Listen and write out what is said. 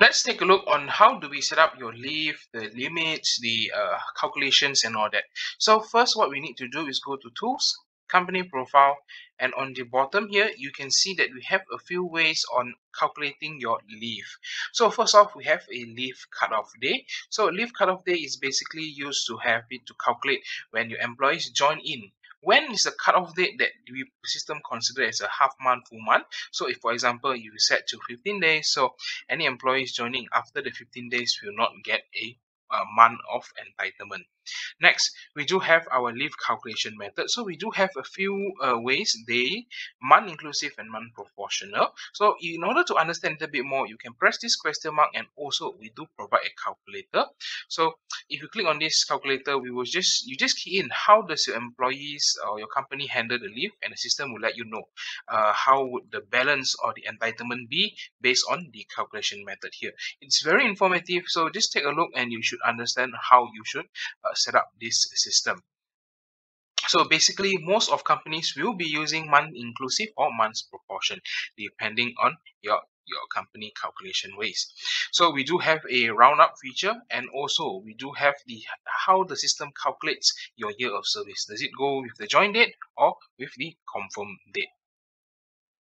Let's take a look on how do we set up your leave, the limits, the uh, calculations and all that. So first what we need to do is go to tools, company profile and on the bottom here you can see that we have a few ways on calculating your leave. So first off we have a leave cutoff day. So leave cutoff day is basically used to have it to calculate when your employees join in when is the cutoff date that the system consider as a half month full month? So if for example you set to 15 days so any employees joining after the 15 days will not get a, a month of entitlement Next, we do have our leave calculation method. So we do have a few uh, ways, day, month inclusive and month proportional. So in order to understand a bit more, you can press this question mark and also we do provide a calculator. So if you click on this calculator, we will just, you just key in how does your employees or your company handle the leave and the system will let you know uh, how would the balance or the entitlement be based on the calculation method here. It's very informative. So just take a look and you should understand how you should uh, set up this system. So basically, most of companies will be using month inclusive or months proportion, depending on your your company calculation ways. So we do have a round up feature and also we do have the how the system calculates your year of service. Does it go with the join date or with the confirm date?